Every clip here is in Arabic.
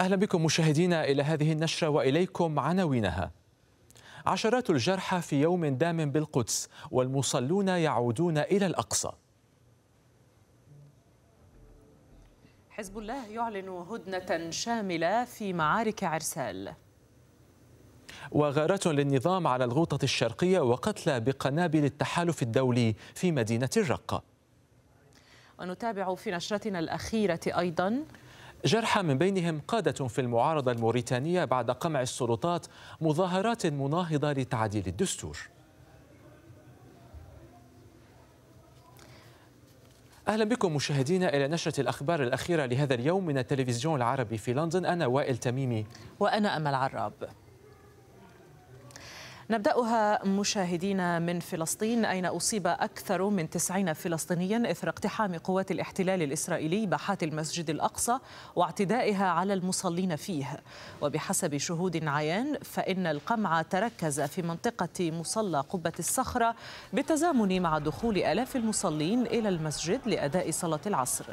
أهلا بكم مشاهدينا إلى هذه النشرة وإليكم عناوينها. عشرات الجرحى في يوم دام بالقدس والمصلون يعودون إلى الأقصى. حزب الله يعلن هدنة شاملة في معارك عرسال. وغارات للنظام على الغوطة الشرقية وقتلى بقنابل التحالف الدولي في مدينة الرقة. ونتابع في نشرتنا الأخيرة أيضا جرحى من بينهم قادة في المعارضة الموريتانية بعد قمع السلطات مظاهرات مناهضة لتعديل الدستور. أهلا بكم مشاهدينا إلى نشرة الأخبار الأخيرة لهذا اليوم من التلفزيون العربي في لندن. أنا وائل تميمي. وأنا أمل عراب. نبدأها مشاهدين من فلسطين. أين أصيب أكثر من 90 فلسطينيا إثر اقتحام قوات الاحتلال الإسرائيلي باحات المسجد الأقصى واعتدائها على المصلين فيه؟ وبحسب شهود عيان فإن القمع تركز في منطقة مصلى قبة الصخرة بالتزامن مع دخول آلاف المصلين إلى المسجد لأداء صلاة العصر.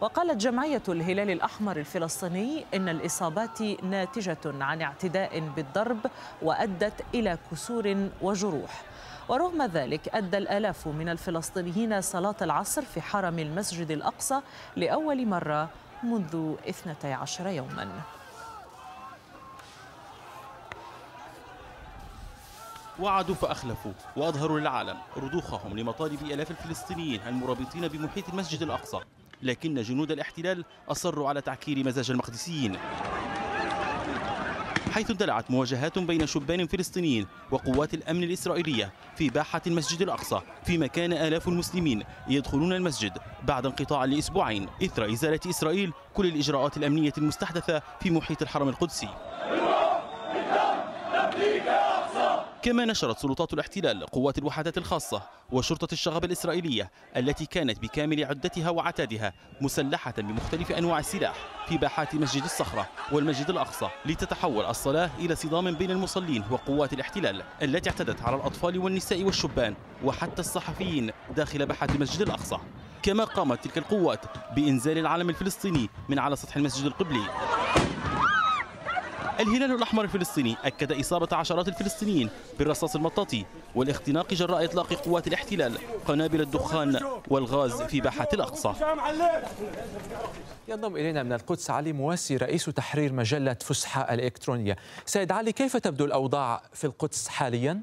وقالت جمعية الهلال الأحمر الفلسطيني إن الإصابات ناتجة عن اعتداء بالضرب وأدت إلى كسور وجروح. ورغم ذلك أدى الآلاف من الفلسطينيين صلاة العصر في حرم المسجد الأقصى لأول مرة منذ 12 يوماً. وعدوا فأخلفوا وأظهروا للعالم رضوخهم لمطالب آلاف الفلسطينيين المرابطين بمحيط المسجد الأقصى. لكن جنود الاحتلال أصروا على تعكير مزاج المقدسيين. حيث اندلعت مواجهات بين شبان فلسطينيين وقوات الأمن الإسرائيلية في باحة المسجد الأقصى فيما كان آلاف المسلمين يدخلون المسجد بعد انقطاع لأسبوعين إثر إزالة إسرائيل كل الإجراءات الأمنية المستحدثة في محيط الحرم القدسي. كما نشرت سلطات الاحتلال قوات الوحدات الخاصة وشرطة الشغب الإسرائيلية التي كانت بكامل عدتها وعتادها مسلحة بمختلف أنواع السلاح في باحات مسجد الصخرة والمسجد الأقصى لتتحول الصلاة إلى صدام بين المصلين وقوات الاحتلال التي اعتدت على الأطفال والنساء والشبان وحتى الصحفيين داخل باحات المسجد الأقصى. كما قامت تلك القوات بإنزال العلم الفلسطيني من على سطح المسجد القبلي. الهلال الأحمر الفلسطيني أكد إصابة عشرات الفلسطينيين بالرصاص المطاطي والاختناق جراء إطلاق قوات الاحتلال قنابل الدخان والغاز في باحة الأقصى ينضم إلينا من القدس علي مواسي رئيس تحرير مجلة فسحة الإلكترونية سيد علي كيف تبدو الأوضاع في القدس حالياً؟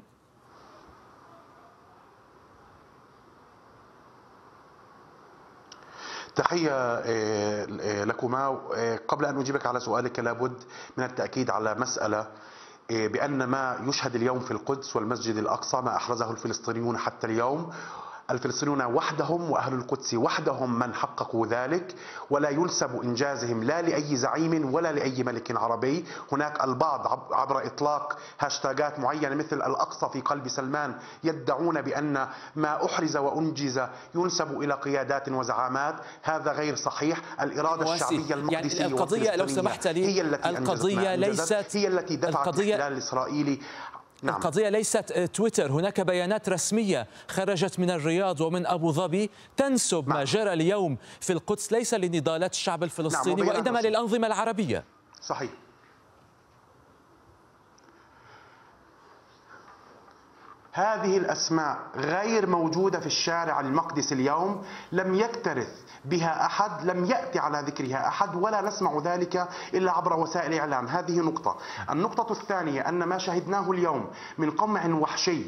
تحية آه، آه، لكما. آه، قبل أن أجيبك على سؤالك لابد من التأكيد على مسألة بأن ما يشهد اليوم في القدس والمسجد الأقصى ما أحرزه الفلسطينيون حتى اليوم الفلسطينيون وحدهم وأهل القدس وحدهم من حققوا ذلك ولا ينسب إنجازهم لا لأي زعيم ولا لأي ملك عربي. هناك البعض عبر إطلاق هاشتاجات معينة مثل الأقصى في قلب سلمان يدعون بأن ما أحرز وأنجز ينسب إلى قيادات وزعامات. هذا غير صحيح. الإرادة الشعبية المقدسية يعني القضية لو سمحت لي هي التي القضية ليست هي التي دفعت القضية الاحتلال الإسرائيلي نعم. القضية ليست تويتر هناك بيانات رسمية خرجت من الرياض ومن أبو ظبي تنسب نعم. ما جرى اليوم في القدس ليس لنضالات الشعب الفلسطيني نعم. وإنما للأنظمة العربية صحيح هذه الأسماء غير موجودة في الشارع المقدسي اليوم لم يكترث بها أحد لم يأتي على ذكرها أحد ولا نسمع ذلك إلا عبر وسائل الإعلام هذه نقطة. النقطة الثانية أن ما شهدناه اليوم من قمع وحشي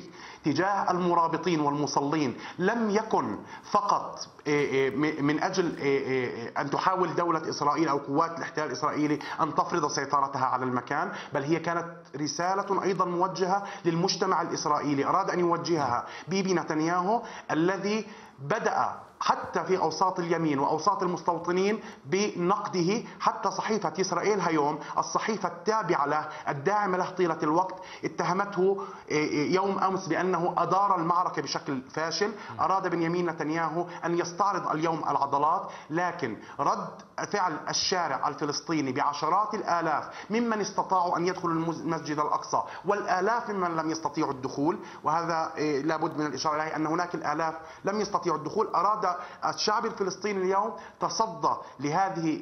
تجاه المرابطين والمصلين لم يكن فقط إيه، إيه، من أجل إيه، أن تحاول دولة إسرائيل أو قوات الاحتلال الإسرائيلي أن تفرض سيطرتها على المكان بل هي كانت رسالة أيضا موجهة للمجتمع الإسرائيلي أراد أن يوجهها. بيبي نتنياهو الذي بدأ حتى في أوساط اليمين وأوساط المستوطنين بنقده حتى صحيفة إسرائيل هيوم الصحيفة التابعة له الداعمة له طيلة الوقت اتهمته آه، آه، يوم أمس بأنه أدار المعركة بشكل فاشل أراد بنيامين نتنياهو أن يستعرض اليوم العضلات لكن رد فعل الشارع الفلسطيني بعشرات الآلاف ممن استطاعوا أن يدخلوا المسجد الأقصى والآلاف ممن لم يستطيعوا الدخول وهذا آه، لابد من الإشارة إليه أن هناك الآلاف لم يستطيعوا الدخول أراد الشعب الفلسطيني اليوم تصدى لهذه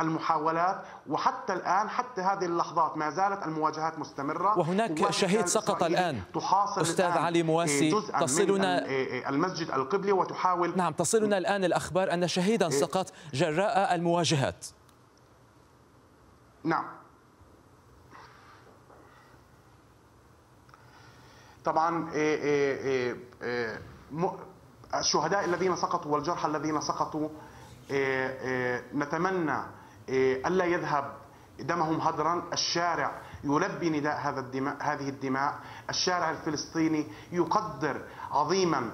المحاولات وحتى الآن حتى هذه اللحظات ما زالت المواجهات مستمرة. وهناك شهيد سقط الآن. تحاصر أستاذ الآن علي مواسي تصلنا المسجد القبلي وتحاول نعم تصلنا الآن الأخبار أن شهيدا سقط جراء المواجهات. نعم. طبعا الشهداء الذين سقطوا والجرحى الذين سقطوا نتمنى ألا يذهب دمهم هدرا. الشارع يلبي نداء هذا الدماء هذه الدماء. الشارع الفلسطيني يقدر عظيما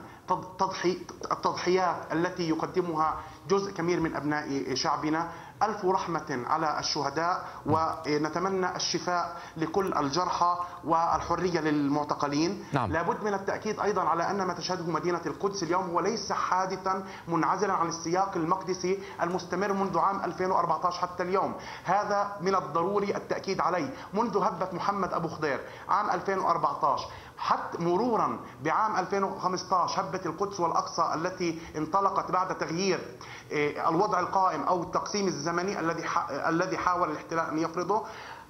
تضحي التضحيات التي يقدمها جزء كبير من أبناء شعبنا. ألف رحمة على الشهداء ونتمنى الشفاء لكل الجرحى والحرية للمعتقلين. نعم. لابد من التأكيد أيضا على أن ما تشهده مدينة القدس اليوم هو ليس حادثا منعزلا عن السياق المقدسي المستمر منذ عام 2014 حتى اليوم. هذا من الضروري التأكيد عليه. منذ هبة محمد أبو خضير عام 2014 حتى مرورا بعام 2015 هبة القدس والأقصى التي انطلقت بعد تغيير إيه، الوضع القائم أو التقسيم الزمني الذي الذي حاول الاحتلال أن يفرضه.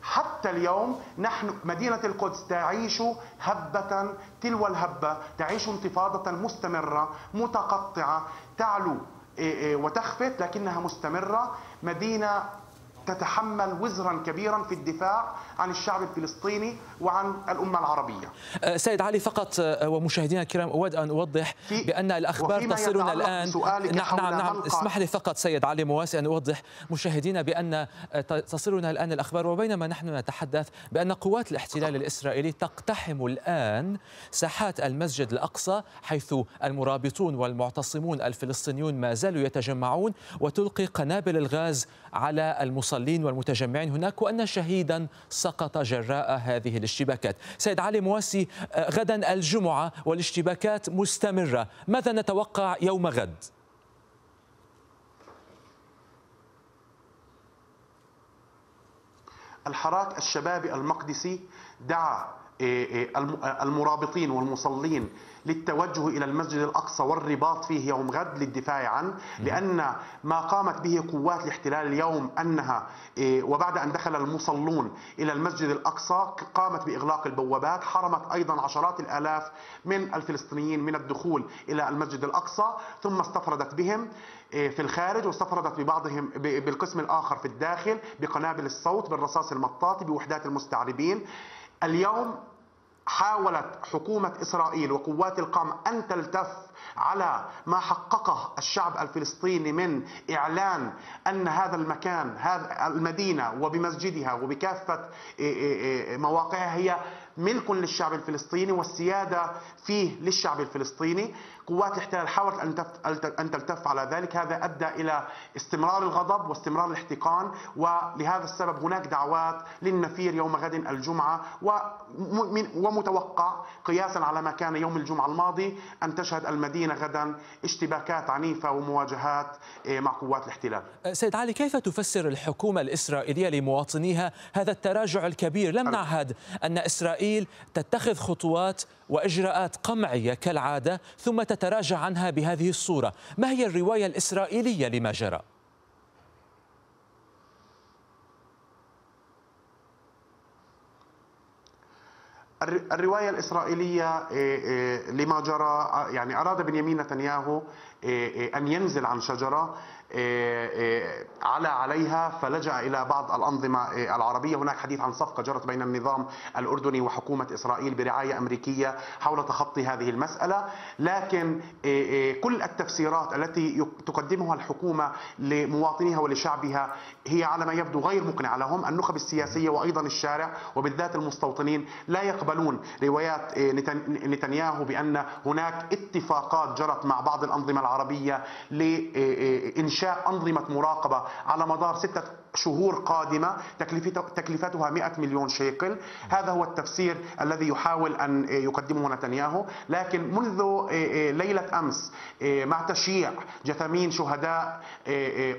حتى اليوم نحن مدينة القدس تعيش هبة تلو الهبة تعيش انتفاضة مستمرة متقطعة تعلو إيه، إيه، وتخفت لكنها مستمرة. مدينة تتحمل وزرا كبيرا في الدفاع عن الشعب الفلسطيني وعن الأمة العربية. أه، سيد علي فقط أه، ومشاهدينا الكرام أود أن أوضح بأن الأخبار تصلنا الآن. نعم نعم نعم. اسمح لي فقط سيد علي مواسي أن أوضح مشاهدينا بأن أه، تصلنا الآن الأخبار. وبينما نحن نتحدث بأن قوات الاحتلال الإسرائيلي تقتحم الآن ساحات المسجد الأقصى حيث المرابطون والمعتصمون الفلسطينيون ما زالوا يتجمعون وتلقي قنابل الغاز على المصلين والمتجمعين هناك وأن شهيدا سقط جراء هذه الاشتباكات سيد علي مواسي آه، غدا الجمعة والاشتباكات مستمرة ماذا نتوقع يوم غد؟ الحراك الشبابي المقدسي دعا المرابطين والمصلين للتوجه إلى المسجد الأقصى والرباط فيه يوم غد للدفاع عنه لأن ما قامت به قوات الاحتلال اليوم أنها إيه، وبعد أن دخل المصلون إلى المسجد الأقصى قامت بإغلاق البوابات حرمت أيضا عشرات الآلاف من الفلسطينيين من الدخول إلى المسجد الأقصى ثم استفردت بهم إيه، في الخارج واستفردت ببعضهم بالقسم الآخر في الداخل بقنابل الصوت بالرصاص المطاطي بوحدات المستعربين. اليوم حاولت حكومة إسرائيل وقوات القمع أن تلتف على ما حققه الشعب الفلسطيني من إعلان أن هذا المكان هذا المدينة وبمسجدها وبكافة إيه، إيه، إيه، مواقعها هي ملك للشعب الفلسطيني والسيادة فيه للشعب الفلسطيني. قوات الاحتلال حاولت أن تلتف على ذلك. هذا أدى إلى استمرار الغضب واستمرار الاحتقان ولهذا السبب هناك دعوات للنفير يوم غد الجمعة ومتوقع قياسا على ما كان يوم الجمعة الماضي أن تشهد المدينة غدا اشتباكات عنيفة ومواجهات إيه، مع قوات الاحتلال. سيد علي كيف تفسر الحكومة الإسرائيلية لمواطنيها هذا التراجع الكبير؟ لم نعهد أن إسرائيل تتخذ خطوات وإجراءات قمعية كالعادة ثم تتراجع عنها بهذه الصورة ما هي الرواية الإسرائيلية لما جرى؟ الرواية الإسرائيلية إيه، إيه، لما جرى يعني أراد بنيامين نتنياهو أن ينزل عن شجرة إيه، إيه، على عليها فلجأ إلى بعض الأنظمة إيه، العربية. هناك حديث عن صفقة جرت بين النظام الأردني وحكومة إسرائيل برعاية أمريكية حول تخطي هذه المسألة. لكن كل التفسيرات التي تقدمها الحكومة لمواطنيها ولشعبها هي على ما يبدو غير مقنعة لهم. النخب السياسية وأيضا الشارع وبالذات المستوطنين لا يقبلون روايات نتنياهو بأن هناك اتفاقات جرت مع بعض الأنظمة العربية. لإنشاء إنشاء أنظمة مراقبة على مدار ستة شهور قادمة تكلفتها 100 مليون شيكل هذا هو التفسير الذي يحاول أن يقدمه نتنياهو. لكن منذ ليلة أمس مع تشييع جثامين شهداء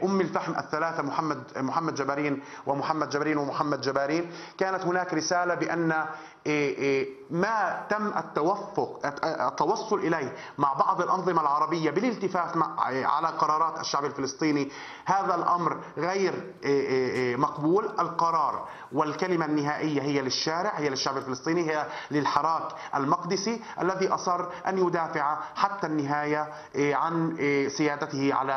أم الفحم الثلاثة محمد محمد جبارين ومحمد جبارين ومحمد جبارين كانت هناك رسالة بأن ما تم التوفق التوصل إليه مع بعض الأنظمة العربية بالالتفاف على قرارات الشعب الفلسطيني. هذا الأمر غير إيه، مقبول. القرار والكلمة النهائية هي للشارع هي للشعب الفلسطيني هي للحراك المقدسي الذي أصر أن يدافع حتى النهاية عن سيادته على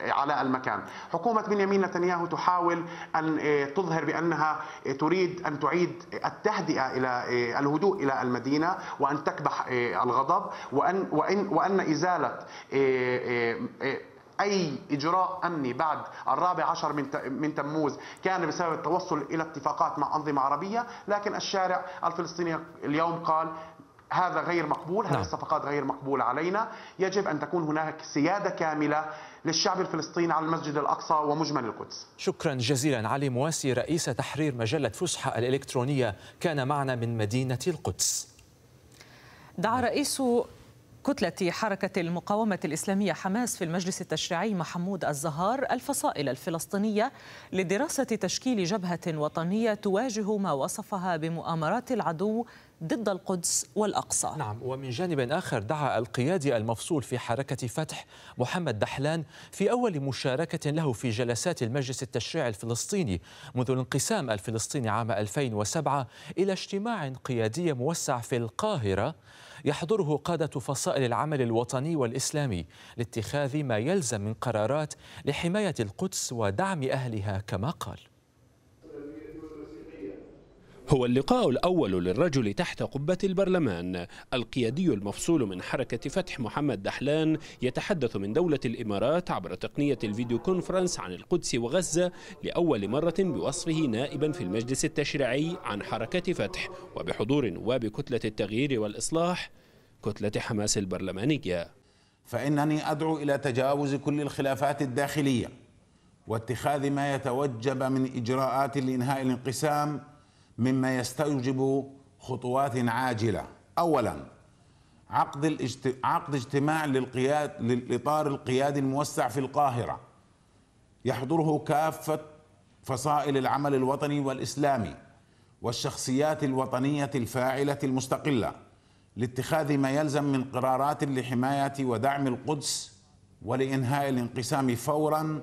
على المكان. حكومة بنيامين نتنياهو تحاول أن تظهر بأنها تريد أن تعيد التهدئة إلى إيه، الهدوء إلى المدينة وأن تكبح إيه، الغضب وأن وإن وأن إزالة إيه، أي إجراء أمني بعد الرابع عشر من من تموز كان بسبب التوصل إلى اتفاقات مع أنظمة عربية لكن الشارع الفلسطيني اليوم قال هذا غير مقبول هذه نعم. الصفقات غير مقبولة علينا يجب أن تكون هناك سيادة كاملة للشعب الفلسطيني على المسجد الأقصى ومجمل القدس. شكرا جزيلا علي مواسي رئيس تحرير مجلة فسحة الإلكترونية كان معنا من مدينة القدس. دعا رئيس كتلة حركة المقاومة الإسلامية حماس في المجلس التشريعي محمود الزهار الفصائل الفلسطينية لدراسة تشكيل جبهة وطنية تواجه ما وصفها بمؤامرات العدو ضد القدس والأقصى. نعم ومن جانب آخر دعا القيادي المفصول في حركة فتح محمد دحلان في أول مشاركة له في جلسات المجلس التشريعي الفلسطيني منذ الانقسام الفلسطيني عام 2007 إلى اجتماع قيادي موسع في القاهرة يحضره قادة فصائل العمل الوطني والإسلامي لاتخاذ ما يلزم من قرارات لحماية القدس ودعم أهلها كما قال. هو اللقاء الأول للرجل تحت قبة البرلمان. القيادي المفصول من حركة فتح محمد دحلان يتحدث من دولة الإمارات عبر تقنية الفيديو كونفرنس عن القدس وغزة لأول مرة بوصفه نائبا في المجلس التشريعي عن حركة فتح وبحضور نواب كتلة التغيير والإصلاح كتلة حماس البرلمانية. فإنني أدعو إلى تجاوز كل الخلافات الداخلية واتخاذ ما يتوجب من إجراءات لإنهاء الانقسام مما يستوجب خطوات عاجلة. اولا عقد الاجت... عقد اجتماع للقياد للإطار القيادي الموسع في القاهرة. يحضره كافة فصائل العمل الوطني والإسلامي والشخصيات الوطنية الفاعلة المستقلة لاتخاذ ما يلزم من قرارات لحماية ودعم القدس ولإنهاء الانقسام فورا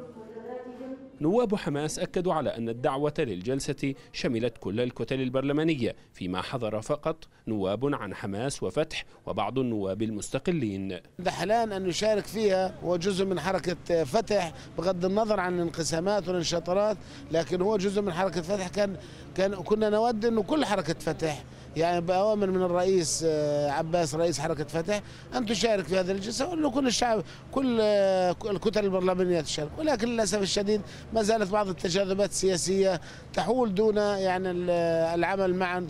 نواب حماس أكدوا على أن الدعوة للجلسة شملت كل الكتل البرلمانية فيما حضر فقط نواب عن حماس وفتح وبعض النواب المستقلين. دحلان أن يشارك فيها هو جزء من حركة فتح بغض النظر عن الانقسامات والانشطارات لكن هو جزء من حركة فتح. كان كان كنا نود أنه كل حركة فتح يعني بأوامر من الرئيس آه، عباس رئيس حركة فتح أن تشارك في هذه الجلسة وأنه كل الشعب كل آه، الكتل البرلمانية تشارك. ولكن للأسف الشديد ما زالت بعض التجاذبات السياسية تحول دون يعني العمل معا.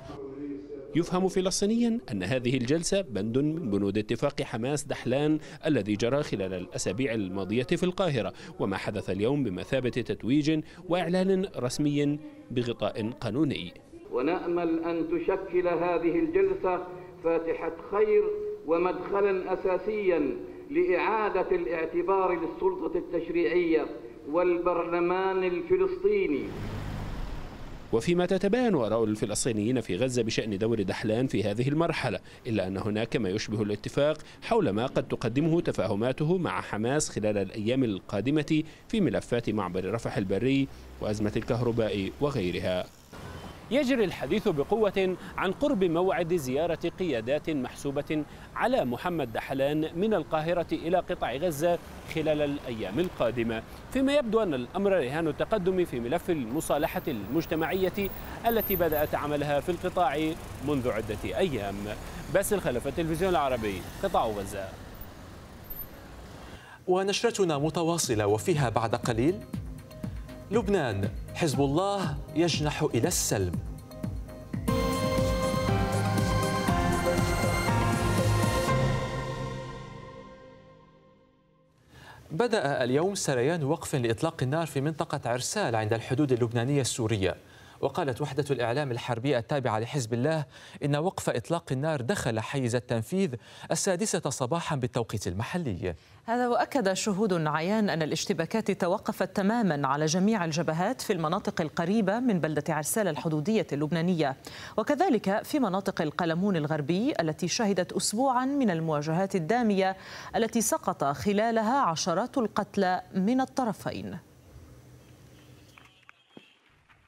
يفهم فلسطينيا أن هذه الجلسة بند من بنود اتفاق حماس دحلان الذي جرى خلال الأسابيع الماضية في القاهرة وما حدث اليوم بمثابة تتويج وإعلان رسمي بغطاء قانوني. ونأمل أن تشكل هذه الجلسة فاتحة خير ومدخلا أساسيا لإعادة الاعتبار للسلطة التشريعية والبرلمان الفلسطيني. وفيما تتباين آراء الفلسطينيين في غزة بشأن دور دحلان في هذه المرحلة إلا أن هناك ما يشبه الاتفاق حول ما قد تقدمه تفاهماته مع حماس خلال الأيام القادمة في ملفات معبر رفح البري وأزمة الكهرباء وغيرها. يجري الحديث بقوة عن قرب موعد زيارة قيادات محسوبة على محمد دحلان من القاهرة إلى قطاع غزة خلال الأيام القادمة. فيما يبدو أن الأمر رهان التقدم في ملف المصالحة المجتمعية التي بدأت عملها في القطاع منذ عدة أيام. باسل خلف التلفزيون العربي قطاع غزة. ونشرتنا متواصلة وفيها بعد قليل. لبنان. حزب الله يجنح إلى السلم. بدأ اليوم سريان وقف لإطلاق النار في منطقة عرسال عند الحدود اللبنانية السورية. وقالت وحدة الإعلام الحربية التابعة لحزب الله إن وقف إطلاق النار دخل حيز التنفيذ السادسة صباحا بالتوقيت المحلي. هذا وأكد شهود عيان أن الاشتباكات توقفت تماما على جميع الجبهات في المناطق القريبة من بلدة عرسال الحدودية اللبنانية. وكذلك في مناطق القلمون الغربي التي شهدت أسبوعا من المواجهات الدامية التي سقط خلالها عشرات القتلى من الطرفين.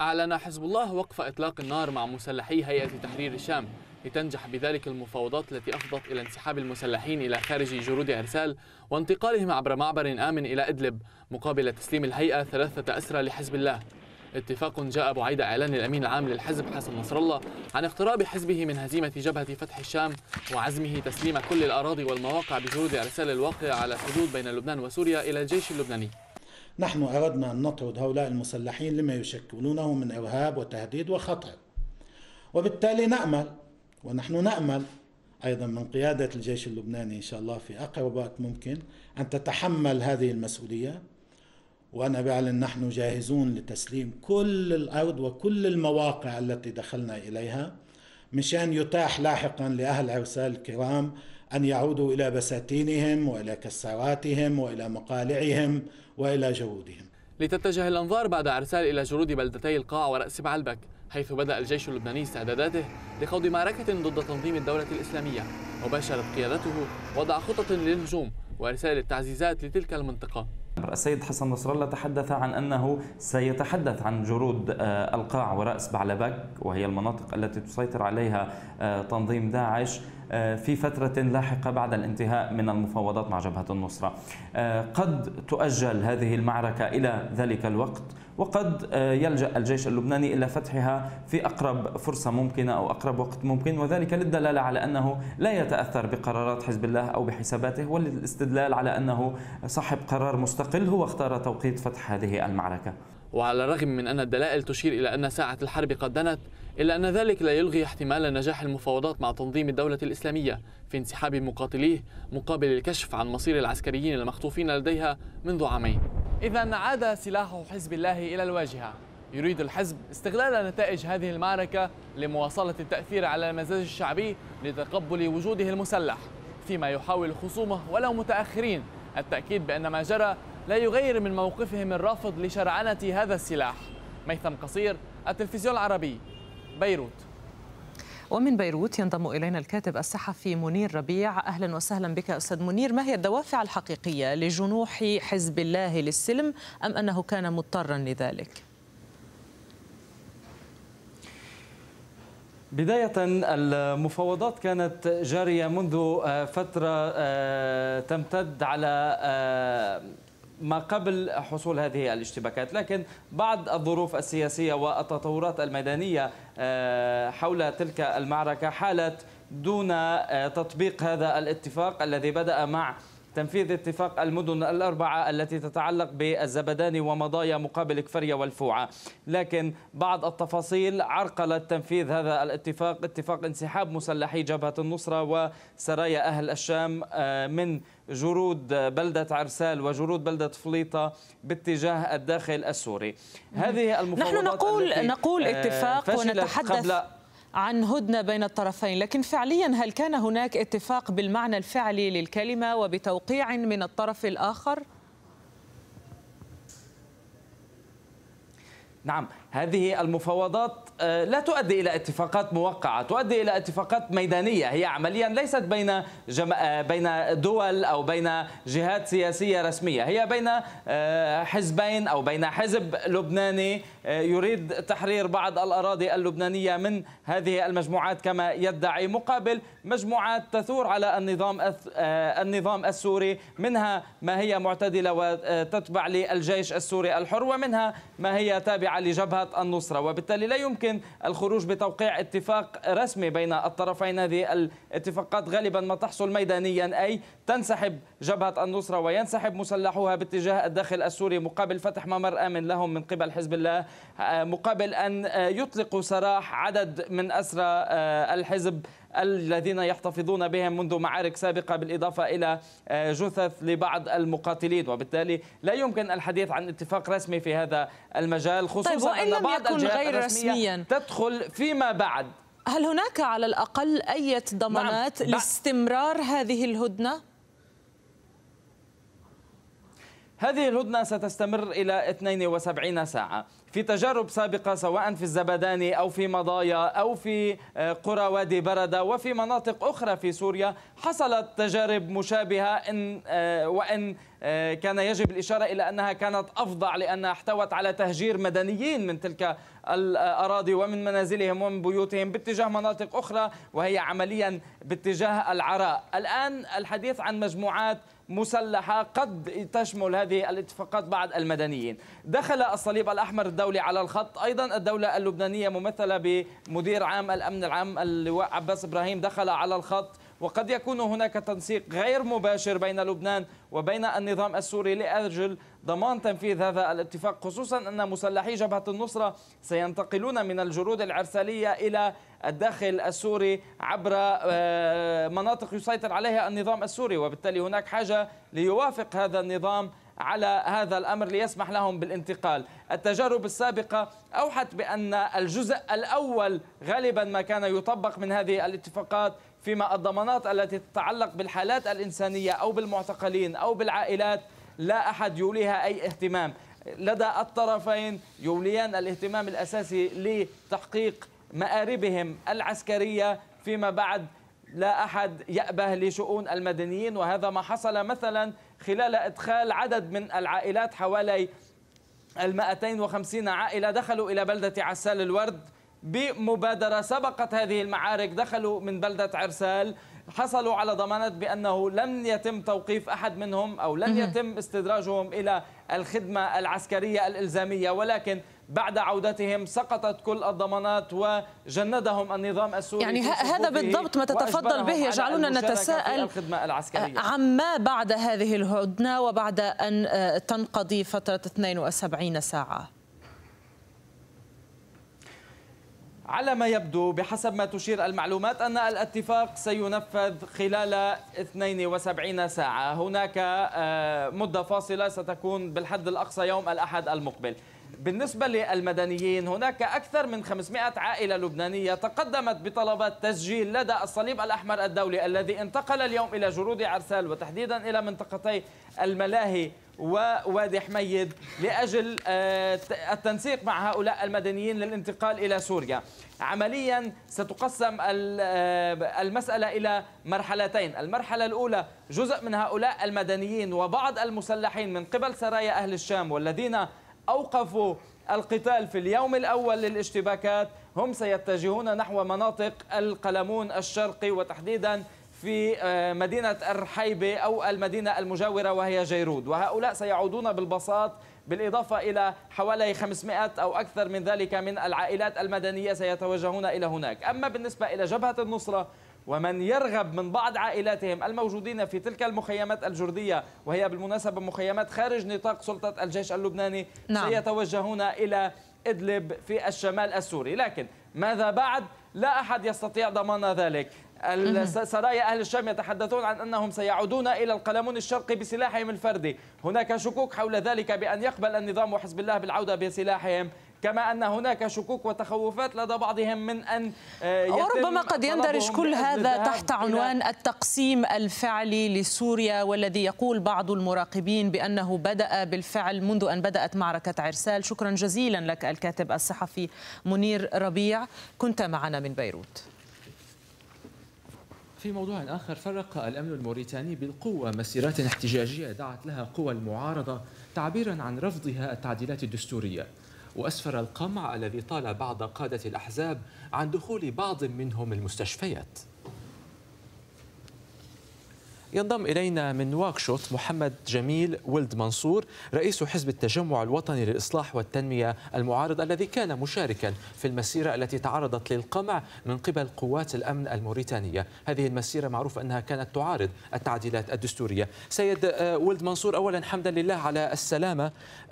أعلن حزب الله وقف إطلاق النار مع مسلحي هيئة تحرير الشام. لتنجح بذلك المفاوضات التي أفضت إلى انسحاب المسلحين إلى خارج جرود إرسال وانتقالهم عبر معبر آمن إلى إدلب مقابل تسليم الهيئة ثلاثة أسرى لحزب الله. اتفاق جاء بعيد إعلان الأمين العام للحزب حسن نصر الله عن اقتراب حزبه من هزيمة جبهة فتح الشام وعزمه تسليم كل الأراضي والمواقع بجرود إرسال الواقع على الحدود بين لبنان وسوريا إلى الجيش اللبناني. نحن أردنا أن نطرد هؤلاء المسلحين لما يشكلونه من إرهاب وتهديد وخطر. وبالتالي نأمل ونحن نأمل أيضا من قيادة الجيش اللبناني إن شاء الله في أقرب وقت ممكن أن تتحمل هذه المسؤولية. وأنا بعلن نحن جاهزون لتسليم كل الأرض وكل المواقع التي دخلنا إليها مشان يتاح لاحقا لأهل عرسال الكرام أن يعودوا إلى بساتينهم وإلى كساراتهم وإلى مقالعهم وإلى جرودهم لتتجه الأنظار بعد أرسال إلى جرود بلدتي القاع ورأس بعلبك. حيث بدأ الجيش اللبناني استعداداته لخوض معركة ضد تنظيم الدولة الإسلامية وباشرت قيادته وضع خطط للهجوم وإرسال التعزيزات لتلك المنطقة. السيد حسن نصر الله تحدث عن أنه سيتحدث عن جرود آه، القاع ورأس بعلبك وهي المناطق التي تسيطر عليها آه، تنظيم داعش. في فترة لاحقة بعد الانتهاء من المفاوضات مع جبهة النصرة. قد تؤجل هذه المعركة إلى ذلك الوقت وقد يلجأ الجيش اللبناني إلى فتحها في أقرب فرصة ممكنة أو أقرب وقت ممكن وذلك للدلالة على أنه لا يتأثر بقرارات حزب الله أو بحساباته وللاستدلال على أنه صاحب قرار مستقل هو اختار توقيت فتح هذه المعركة. وعلى الرغم من أن الدلائل تشير إلى أن ساعة الحرب قد دنت إلا أن ذلك لا يلغي احتمال نجاح المفاوضات مع تنظيم الدولة الإسلامية في انسحاب مقاتليه مقابل الكشف عن مصير العسكريين المخطوفين لديها منذ عامين. إذا عاد سلاح حزب الله إلى الواجهة. يريد الحزب استغلال نتائج هذه المعركة لمواصلة التأثير على المزاج الشعبي لتقبل وجوده المسلح فيما يحاول خصومه ولو متأخرين. التأكيد بأن ما جرى لا يغير من موقفهم الرافض لشرعنة هذا السلاح. ميثم قصير التلفزيون العربي بيروت. ومن بيروت ينضم إلينا الكاتب الصحفي منير ربيع. أهلا وسهلا بك أستاذ منير. ما هي الدوافع الحقيقية لجنوح حزب الله للسلم أم أنه كان مضطرا لذلك؟ بداية المفاوضات كانت جارية منذ فترة آه، تمتد على آه، ما قبل حصول هذه الاشتباكات لكن بعد الظروف السياسية والتطورات الميدانية آه، حول تلك المعركة حالت دون آه، تطبيق هذا الاتفاق الذي بدأ مع تنفيذ اتفاق المدن الأربعة التي تتعلق بالزبداني ومضايا مقابل كفرية والفوعة. لكن بعض التفاصيل عرقلت تنفيذ هذا الاتفاق. اتفاق انسحاب مسلحي جبهة النصرة وسرايا أهل الشام آه، من جرود بلدة عرسال وجرود بلدة فليطة باتجاه الداخل السوري. هذه المفاوضات نحن نقول نقول آه، اتفاق ونتحدث. عن هدنة بين الطرفين لكن فعليا هل كان هناك اتفاق بالمعنى الفعلي للكلمة وبتوقيع من الطرف الآخر؟ نعم هذه المفاوضات آه، لا تؤدي إلى اتفاقات موقعة تؤدي إلى اتفاقات ميدانية هي عمليا ليست بين جم... آه، بين دول أو بين جهات سياسية رسمية هي بين آه، حزبين أو بين حزب لبناني يريد تحرير بعض الأراضي اللبنانية من هذه المجموعات كما يدعي مقابل مجموعات تثور على النظام النظام السوري منها ما هي معتدلة وتتبع للجيش السوري الحر ومنها ما هي تابعة لجبهة النصرة وبالتالي لا يمكن الخروج بتوقيع اتفاق رسمي بين الطرفين. هذه الاتفاقات غالبا ما تحصل ميدانيا أي تنسحب جبهة النصرة وينسحب مسلحوها باتجاه الداخل السوري مقابل فتح ممر آمن لهم من قبل حزب الله مقابل أن يطلقوا سراح عدد من أسرى الحزب الذين يحتفظون بهم منذ معارك سابقة بالإضافة إلى آه، جثث لبعض المقاتلين وبالتالي لا يمكن الحديث عن اتفاق رسمي في هذا المجال خصوصا طيب أن بعض الجهات غير الرسمية رسميا تدخل فيما بعد هل هناك على الأقل أي ضمانات نعم. لاستمرار هذه الهدنة؟ هذه الهدنة ستستمر إلى 72 ساعة في تجارب سابقة سواء في الزبداني أو في مضايا أو في آه، قرى وادي بردة وفي مناطق أخرى في سوريا حصلت تجارب مشابهة إن آه، وإن آه، كان يجب الإشارة إلى أنها كانت أفظع لأنها احتوت على تهجير مدنيين من تلك الأراضي ومن منازلهم ومن بيوتهم باتجاه مناطق أخرى وهي عمليا باتجاه العراء. الآن الحديث عن مجموعات مسلحة قد تشمل هذه الاتفاقات بعض المدنيين. دخل الصليب الأحمر الدولي على الخط. أيضا الدولة اللبنانية ممثلة بمدير عام الأمن العام اللواء عباس إبراهيم دخل على الخط. وقد يكون هناك تنسيق غير مباشر بين لبنان وبين النظام السوري لأجل ضمان تنفيذ هذا الاتفاق خصوصا أن مسلحي جبهة النصرة سينتقلون من الجرود العرسالية إلى الداخل السوري عبر آه، مناطق يسيطر عليها النظام السوري وبالتالي هناك حاجة ليوافق هذا النظام على هذا الأمر ليسمح لهم بالانتقال، التجارب السابقة أوحت بأن الجزء الأول غالبا ما كان يطبق من هذه الاتفاقات فيما الضمانات التي تتعلق بالحالات الإنسانية أو بالمعتقلين أو بالعائلات لا أحد يوليها أي اهتمام، لدى الطرفين يوليان الاهتمام الأساسي لتحقيق مآربهم العسكرية فيما بعد لا أحد يأبه لشؤون المدنيين وهذا ما حصل مثلا خلال إدخال عدد من العائلات حوالي ال 250 عائلة دخلوا إلى بلدة عسال الورد بمبادرة سبقت هذه المعارك. دخلوا من بلدة عرسال. حصلوا على ضمانات بأنه لم يتم توقيف أحد منهم أو لن يتم استدراجهم إلى الخدمة العسكرية الإلزامية ولكن بعد عودتهم سقطت كل الضمانات وجندهم النظام السوري يعني هذا بالضبط ما تتفضل به يجعلنا نتساءل عما بعد هذه الهدنة وبعد أن آه، تنقضي فترة 72 ساعة. على ما يبدو بحسب ما تشير المعلومات أن الاتفاق سينفذ خلال 72 ساعة. هناك آه، مدة فاصلة ستكون بالحد الأقصى يوم الأحد المقبل. بالنسبة للمدنيين هناك أكثر من 500 عائلة لبنانية تقدمت بطلبات تسجيل لدى الصليب الأحمر الدولي الذي انتقل اليوم إلى جرود عرسال وتحديدا إلى منطقتي الملاهي ووادي حميد لأجل آه، التنسيق مع هؤلاء المدنيين للانتقال إلى سوريا. عمليا ستقسم آه، المسألة إلى مرحلتين. المرحلة الأولى جزء من هؤلاء المدنيين وبعض المسلحين من قبل سرايا أهل الشام والذين أوقفوا القتال في اليوم الأول للاشتباكات. هم سيتجهون نحو مناطق القلمون الشرقي وتحديدا في آه، مدينة الرحيبة أو المدينة المجاورة وهي جيرود وهؤلاء سيعودون بالبساط بالإضافة إلى حوالي 500 أو أكثر من ذلك من العائلات المدنية سيتوجهون إلى هناك. أما بالنسبة إلى جبهة النصرة ومن يرغب من بعض عائلاتهم الموجودين في تلك المخيمات الجردية وهي بالمناسبة مخيمات خارج نطاق سلطة الجيش اللبناني نعم. سيتوجهون إلى إدلب في الشمال السوري. لكن ماذا بعد؟ لا أحد يستطيع ضمان ذلك. سرايا أهل الشام يتحدثون عن أنهم سيعودون إلى القلمون الشرقي بسلاحهم الفردي. هناك شكوك حول ذلك بأن يقبل النظام وحزب الله بالعودة بسلاحهم. كما أن هناك شكوك وتخوفات لدى بعضهم من أن آه، وربما قد يندرج كل هذا تحت عنوان التقسيم الفعلي لسوريا والذي يقول بعض المراقبين بأنه بدأ بالفعل منذ أن بدأت معركة عرسال. شكرا جزيلا لك الكاتب الصحفي منير ربيع. كنت معنا من بيروت. في موضوع آخر فرق الأمن الموريتاني بالقوة. مسيرات احتجاجية دعت لها قوى المعارضة تعبيرا عن رفضها التعديلات الدستورية. وأسفر القمع الذي طال بعض قادة الأحزاب عن دخول بعض منهم المستشفيات. ينضم إلينا من واكشوت محمد جميل ولد منصور رئيس حزب التجمع الوطني للإصلاح والتنمية المعارض الذي كان مشاركا في المسيرة التي تعرضت للقمع من قبل قوات الأمن الموريتانية. هذه المسيرة معروف أنها كانت تعارض التعديلات الدستورية. سيد آه، ولد منصور أولا حمدا لله على السلامة.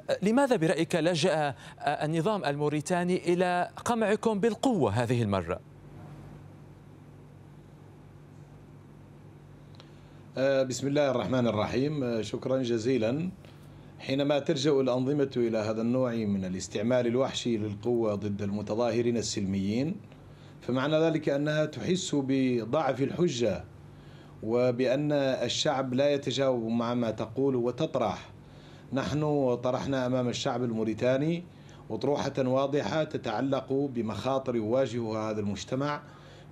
آه، لماذا برأيك لجأ آه، النظام الموريتاني إلى قمعكم بالقوة هذه المرة؟ بسم الله الرحمن الرحيم. آه، شكرا جزيلا. حينما تلجأ الأنظمة إلى هذا النوع من الاستعمال الوحشي للقوة ضد المتظاهرين السلميين فمعنى ذلك أنها تحس بضعف الحجة وبأن الشعب لا يتجاوب مع ما تقول وتطرح. نحن طرحنا أمام الشعب الموريتاني أطروحة واضحة تتعلق بمخاطر يواجهها هذا المجتمع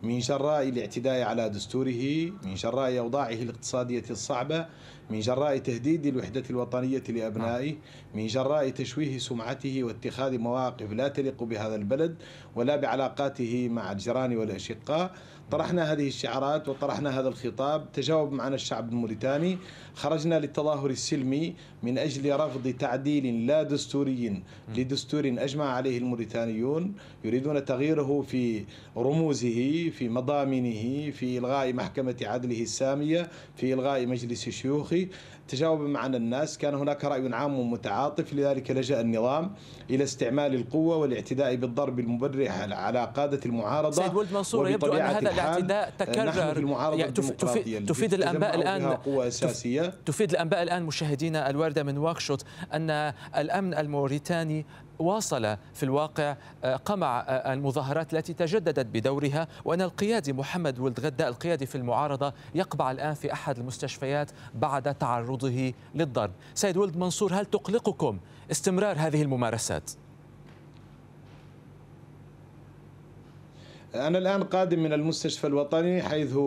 من جراء الاعتداء على دستوره من جراء أوضاعه الاقتصادية الصعبة من جراء تهديد الوحدة الوطنية لأبنائه من جراء تشويه سمعته واتخاذ مواقف لا تليق بهذا البلد ولا بعلاقاته مع الجيران والأشقاء. طرحنا هذه الشعارات وطرحنا هذا الخطاب تجاوب معنا الشعب الموريتاني. خرجنا للتظاهر السلمي من أجل رفض تعديل لا دستوري لدستور أجمع عليه الموريتانيون يريدون تغييره في رموزه في مضامنه في إلغاء محكمة عدله السامية في إلغاء مجلس شيوخه تجاوب معنا الناس. كان هناك رأي عام متعاطف لذلك لجأ النظام إلى استعمال القوة والاعتداء بالضرب المبرح على قادة المعارضة سيد ولد منصور يبدو أن هذا الاعتداء تكرر. يعني تفيد, تفيد الأنباء الآن قوة أساسية. تفيد الأنباء الآن مشاهدينا الواردة من واكشوت أن الأمن الموريتاني واصل في الواقع قمع المظاهرات التي تجددت بدورها وأن القيادي محمد ولد غداء القيادي في المعارضة يقبع الآن في أحد المستشفيات بعد تعرضه للضرب سيد ولد منصور هل تقلقكم استمرار هذه الممارسات؟ أنا الآن قادم من المستشفى الوطني حيث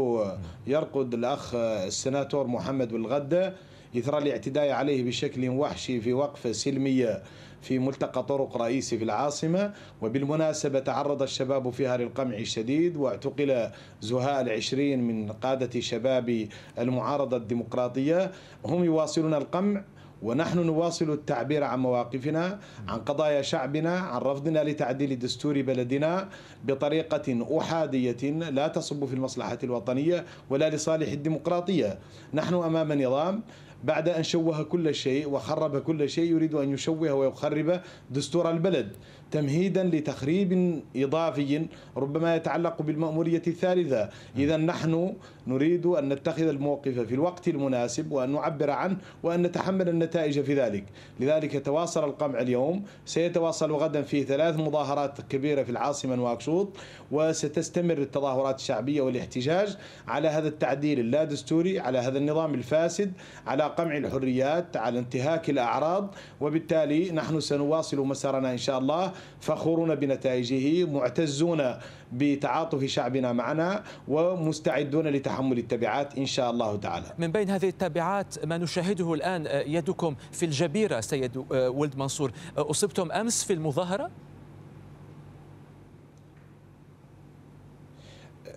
يرقد الأخ السناتور محمد بالغدة إثر الاعتداء عليه بشكل وحشي في وقفة سلمية في ملتقى طرق رئيسي في العاصمة وبالمناسبة تعرض الشباب فيها للقمع الشديد واعتقل زهاء العشرين من قادة شباب المعارضة الديمقراطية. هم يواصلون القمع ونحن نواصل التعبير عن مواقفنا عن قضايا شعبنا عن رفضنا لتعديل دستور بلدنا بطريقة أحادية لا تصب في المصلحة الوطنية ولا لصالح الديمقراطية. نحن أمام نظام بعد أن شوه كل شيء وخرب كل شيء يريد أن يشوه ويخرب دستور البلد تمهيدا لتخريب إضافي ربما يتعلق بالمأمورية الثالثة. إذا نحن نريد أن نتخذ الموقف في الوقت المناسب وأن نعبر عنه وأن نتحمل النتائج في ذلك. لذلك تواصل القمع اليوم. سيتواصل غدا في ثلاث مظاهرات كبيرة في العاصمة نواكشوط وستستمر التظاهرات الشعبية والاحتجاج على هذا التعديل اللا دستوري على هذا النظام الفاسد على قمع الحريات على انتهاك الأعراض. وبالتالي نحن سنواصل مسارنا إن شاء الله. فخورون بنتائجه معتزون بتعاطف شعبنا معنا ومستعدون لتحمل التبعات إن شاء الله تعالى من بين هذه التبعات ما نشاهده الآن يدكم في الجبيرة سيد ولد منصور أصبتم أمس في المظاهرة؟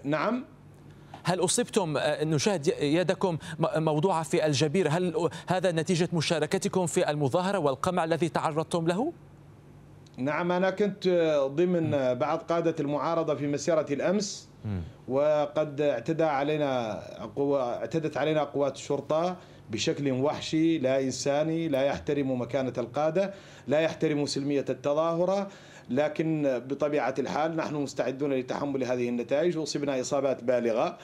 نعم هل أصبتم نشاهد يدكم موضوعة في الجبيرة هل هذا نتيجة مشاركتكم في المظاهرة والقمع الذي تعرضتم له؟ نعم أنا كنت ضمن بعض قادة المعارضة في مسيرة الأمس وقد اعتدى علينا قوة اعتدت علينا قوات الشرطة بشكل وحشي لا إنساني لا يحترم مكانة القادة لا يحترم سلمية التظاهرة لكن بطبيعة الحال نحن مستعدون لتحمل هذه النتائج. وأصبنا إصابات بالغة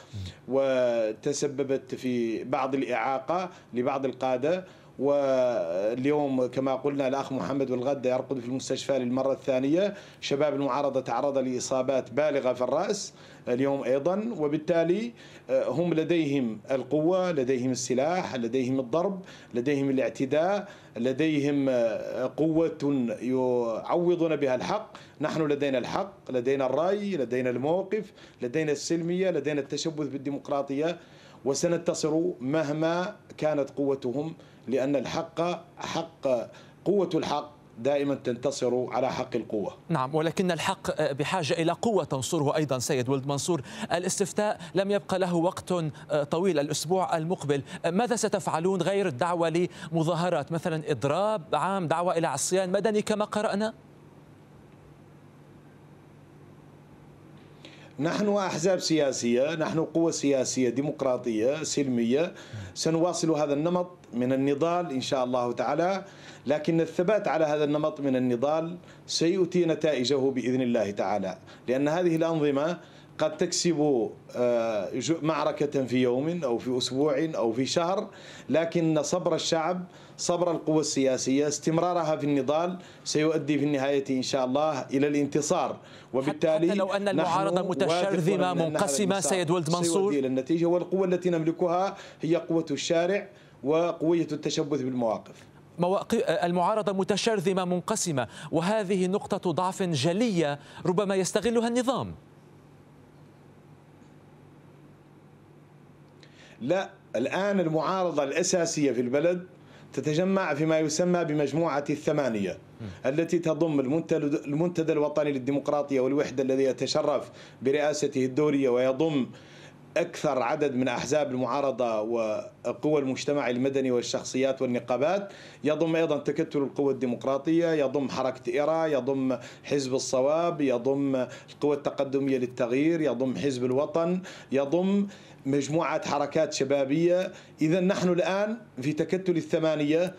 وتسببت في بعض الإعاقة لبعض القادة. واليوم كما قلنا الأخ محمد والغده يرقد في المستشفى للمرة الثانية. شباب المعارضة تعرض لإصابات بالغة في الرأس اليوم أيضا وبالتالي آه، هم لديهم القوة لديهم السلاح لديهم الضرب لديهم الاعتداء لديهم آه، قوة يعوضون بها الحق. نحن لدينا الحق لدينا الرأي لدينا الموقف لدينا السلمية لدينا التشبث بالديمقراطية. وسننتصر مهما كانت قوتهم لأن الحق حق قوة الحق دائما تنتصر على حق القوة. نعم ولكن الحق بحاجة إلى قوة تنصره أيضا سيد ولد منصور. الاستفتاء لم يبقى له وقت طويل الأسبوع المقبل. ماذا ستفعلون غير الدعوة لمظاهرات؟ مثلا إضراب عام دعوة إلى عصيان مدني كما قرأنا؟ نحن أحزاب سياسية نحن قوة سياسية ديمقراطية سلمية. سنواصل هذا النمط من النضال إن شاء الله تعالى. لكن الثبات على هذا النمط من النضال سيؤتي نتائجه بإذن الله تعالى. لأن هذه الأنظمة قد تكسب آه، معركة في يوم أو في أسبوع أو في شهر. لكن صبر الشعب صبر القوى السياسية استمرارها في النضال سيؤدي في النهاية إن شاء الله إلى الانتصار. وبالتالي حتى لو أن المعارضة متشرذمة منقسمة سيد ولد منصور. سيؤدي إلى النتيجة والقوة التي نملكها هي قوة الشارع وقوية التشبث بالمواقف. المعارضة متشرذمة منقسمة وهذه نقطة ضعف جلية ربما يستغلها النظام. لا الآن المعارضة الأساسية في البلد تتجمع فيما يسمى بمجموعة الثمانية التي تضم المنتدى الوطني للديمقراطية والوحدة الذي يتشرف برئاسته الدورية ويضم أكثر عدد من أحزاب المعارضة وقوى المجتمع المدني والشخصيات والنقابات. يضم أيضا تكتل القوى الديمقراطية يضم حركة إيرا يضم حزب الصواب يضم القوى التقدمية للتغيير يضم حزب الوطن يضم مجموعة حركات شبابية. إذا نحن الآن في تكتل الثمانية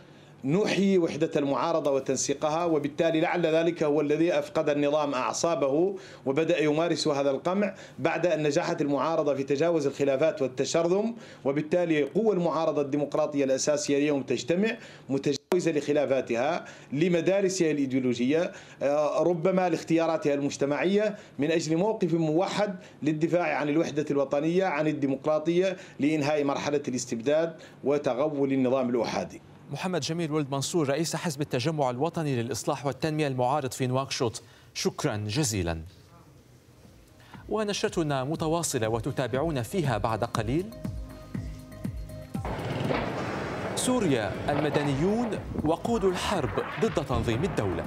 نحيي وحدة المعارضة وتنسيقها وبالتالي لعل ذلك هو الذي أفقد النظام أعصابه وبدأ يمارس هذا القمع بعد أن نجحت المعارضة في تجاوز الخلافات والتشرذم وبالتالي قوى المعارضة الديمقراطية الأساسية اليوم تجتمع متجاوزة لخلافاتها لمدارسها الإيديولوجية آه، ربما لاختياراتها المجتمعية من أجل موقف موحد للدفاع عن الوحدة الوطنية عن الديمقراطية لإنهاء مرحلة الاستبداد وتغول النظام الأحادي محمد جميل ولد منصور رئيس حزب التجمع الوطني للإصلاح والتنمية المعارض في نواكشوط. شكرا جزيلا. ونشرتنا متواصلة وتتابعون فيها بعد قليل. سوريا المدنيون وقود الحرب ضد تنظيم الدولة.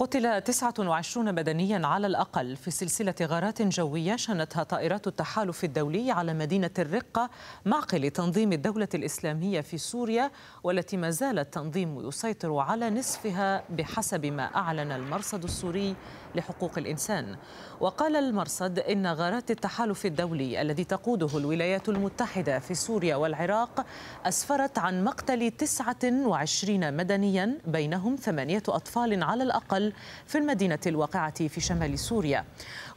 قتل 29 مدنيا على الأقل في سلسلة غارات جوية شنتها طائرات التحالف الدولي على مدينة الرقة معقل تنظيم الدولة الإسلامية في سوريا والتي ما زال التنظيم يسيطر على نصفها بحسب ما أعلن المرصد السوري لحقوق الإنسان. وقال المرصد إن غارات التحالف الدولي الذي تقوده الولايات المتحدة في سوريا والعراق أسفرت عن مقتل 29 مدنيا بينهم ثمانية أطفال على الأقل في المدينة الواقعة في شمال سوريا.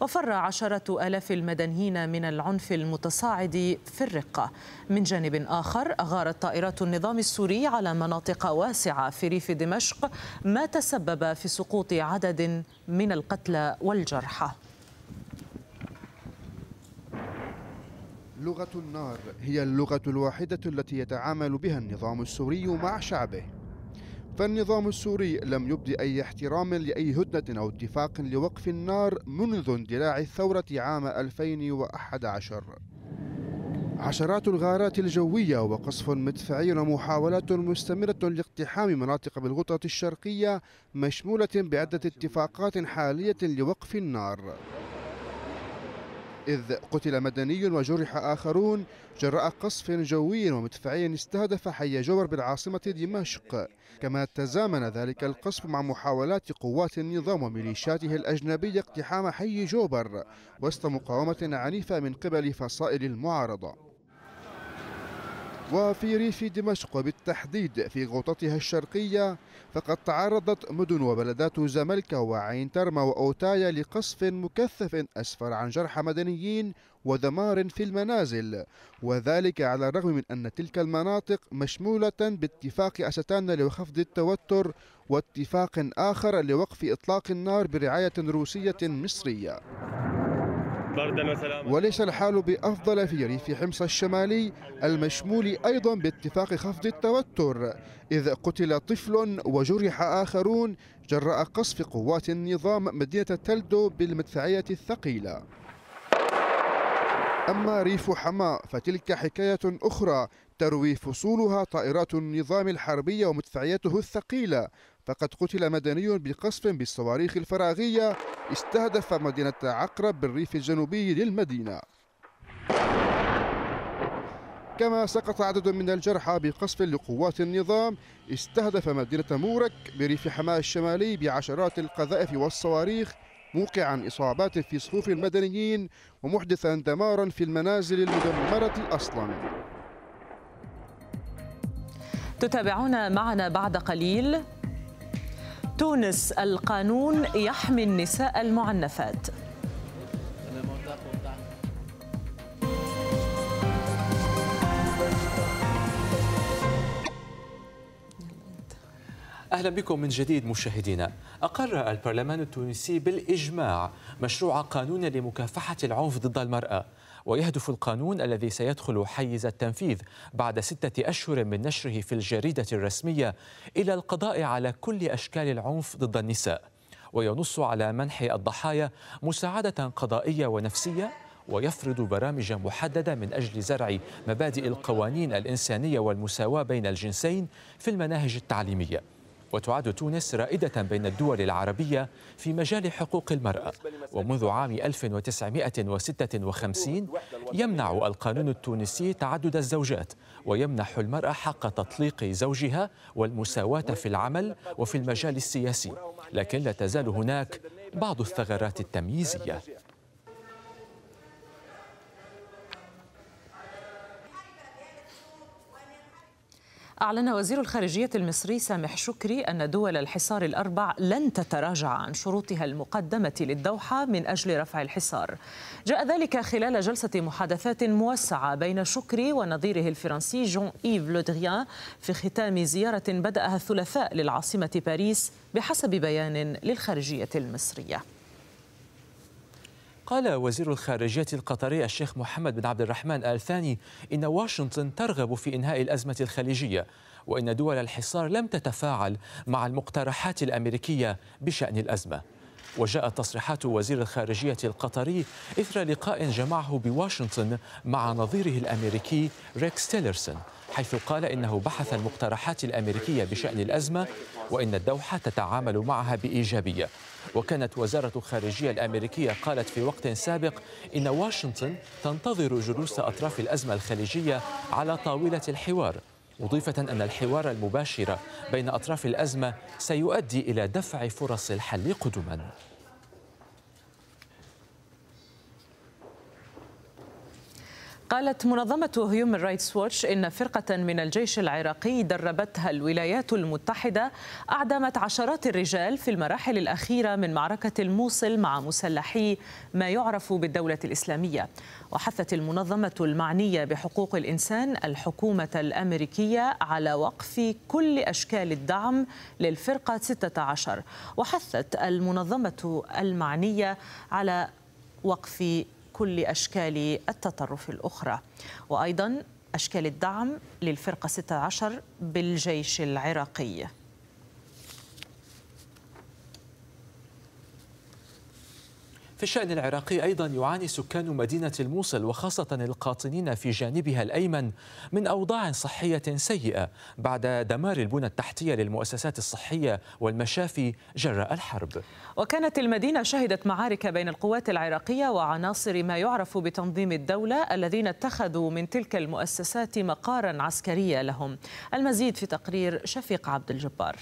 وفر عشرة آلاف المدنيين من العنف المتصاعد في الرقة. من جانب آخر غارت طائرات النظام السوري على مناطق واسعة في ريف دمشق ما تسبب في سقوط عدد من القتلى والجرحى. لغة النار هي اللغة الواحدة التي يتعامل بها النظام السوري مع شعبه. فالنظام السوري لم يبدي أي احترام لأي هدنة أو اتفاق لوقف النار منذ اندلاع الثورة عام 2011 عشرات الغارات الجوية وقصف مدفعي ومحاولات مستمرة لاقتحام مناطق بالغطة الشرقية مشمولة بعدة اتفاقات حالية لوقف النار. إذ قتل مدني وجرح آخرون جراء قصف جوي ومدفعي استهدف حي جور بالعاصمة دمشق. كما تزامن ذلك القصف مع محاولات قوات النظام وميليشياته الأجنبية اقتحام حي جوبر وسط مقاومة عنيفة من قبل فصائل المعارضة. وفي ريف دمشق وبالتحديد في غوطتها الشرقية فقد تعرضت مدن وبلدات زملكة وعين ترمى وأوتايا لقصف مكثف أسفر عن جرح مدنيين ودمار في المنازل. وذلك على الرغم من أن تلك المناطق مشمولة باتفاق أستان لخفض التوتر واتفاق آخر لوقف إطلاق النار برعاية روسية مصرية. وليس الحال بأفضل في ريف حمص الشمالي المشمول أيضا باتفاق خفض التوتر إذ قتل طفل وجرح آخرون جراء قصف قوات النظام مدينة تلدو بالمدفعية الثقيلة. أما ريف حماة فتلك حكاية أخرى تروي فصولها طائرات النظام الحربي ومدفعيته الثقيلة فقد قتل مدني بقصف بالصواريخ الفراغية استهدف مدينة عقرب بالريف الجنوبي للمدينة. كما سقط عدد من الجرحى بقصف لقوات النظام استهدف مدينة مورك بريف حماة الشمالي بعشرات القذائف والصواريخ موقعا إصابات في صفوف المدنيين ومحدثا دمارا في المنازل المدمرة أصلا. تتابعون معنا بعد قليل. تونس القانون يحمي النساء المعنفات. أهلا بكم من جديد مشاهدينا أقر البرلمان التونسي بالإجماع مشروع قانون لمكافحة العنف ضد المرأة. ويهدف القانون الذي سيدخل حيز التنفيذ بعد ستة أشهر من نشره في الجريدة الرسمية إلى القضاء على كل أشكال العنف ضد النساء. وينص على منح الضحايا مساعدة قضائية ونفسية ويفرض برامج محددة من أجل زرع مبادئ القوانين الإنسانية والمساواة بين الجنسين في المناهج التعليمية. وتعد تونس رائدة بين الدول العربية في مجال حقوق المرأة. ومنذ عام 1956 يمنع القانون التونسي تعدد الزوجات ويمنح المرأة حق تطليق زوجها والمساواة في العمل وفي المجال السياسي. لكن لا تزال هناك بعض الثغرات التمييزية. أعلن وزير الخارجية المصري سامح شكري أن دول الحصار الأربع لن تتراجع عن شروطها المقدمة للدوحة من أجل رفع الحصار. جاء ذلك خلال جلسة محادثات موسعة بين شكري ونظيره الفرنسي جون إيف لودريان في ختام زيارة بدأها الثلاثاء للعاصمة باريس بحسب بيان للخارجية المصرية. قال وزير الخارجية القطري الشيخ محمد بن عبد الرحمن آل ثاني إن واشنطن ترغب في إنهاء الأزمة الخليجية وإن دول الحصار لم تتفاعل مع المقترحات الأمريكية بشأن الأزمة. وجاءت تصريحات وزير الخارجية القطري إثر لقاء جمعه بواشنطن مع نظيره الأمريكي ريكس تيلرسون حيث قال إنه بحث المقترحات الأمريكية بشأن الأزمة وإن الدوحة تتعامل معها بإيجابية. وكانت وزارة الخارجية الأمريكية قالت في وقت سابق إن واشنطن تنتظر جلوس أطراف الأزمة الخليجية على طاولة الحوار مضيفة أن الحوار المباشر بين أطراف الأزمة سيؤدي إلى دفع فرص الحل قدما. قالت منظمة هيومن رايتس ووتش إن فرقة من الجيش العراقي دربتها الولايات المتحدة أعدمت عشرات الرجال في المراحل الأخيرة من معركة الموصل مع مسلحي ما يعرف بالدولة الإسلامية. وحثت المنظمة المعنية بحقوق الإنسان الحكومة الأمريكية على وقف كل أشكال الدعم للفرقة 16 وحثت المنظمة المعنية على وقف كل أشكال التطرف الأخرى. وأيضا أشكال الدعم للفرقة 16 بالجيش العراقي. في الشأن العراقي أيضا يعاني سكان مدينة الموصل وخاصة القاطنين في جانبها الأيمن من أوضاع صحية سيئة بعد دمار البنى التحتية للمؤسسات الصحية والمشافي جراء الحرب. وكانت المدينة شهدت معارك بين القوات العراقية وعناصر ما يعرف بتنظيم الدولة الذين اتخذوا من تلك المؤسسات مقارا عسكريا لهم. المزيد في تقرير شفيق عبد الجبار.